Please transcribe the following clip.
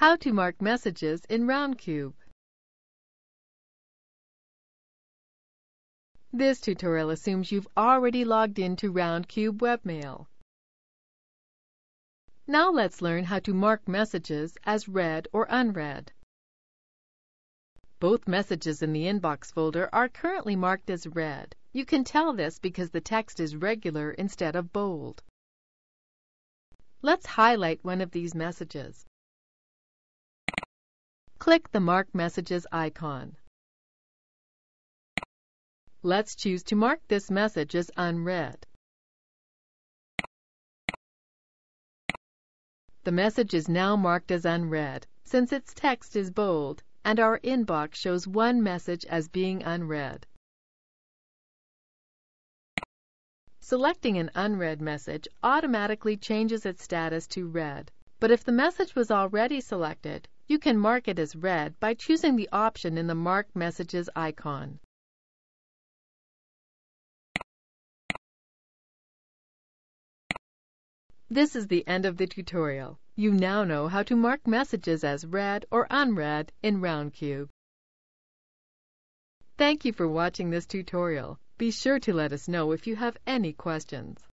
How to mark messages in RoundCube. This tutorial assumes you've already logged into RoundCube Webmail. Now let's learn how to mark messages as read or unread. Both messages in the inbox folder are currently marked as read. You can tell this because the text is regular instead of bold. Let's highlight one of these messages. Click the Mark Messages icon. Let's choose to mark this message as unread. The message is now marked as unread, since its text is bold, and our inbox shows one message as being unread. Selecting an unread message automatically changes its status to read, but if the message was already selected, you can mark it as read by choosing the option in the Mark Messages icon. This is the end of the tutorial. You now know how to mark messages as read or unread in RoundCube. Thank you for watching this tutorial. Be sure to let us know if you have any questions.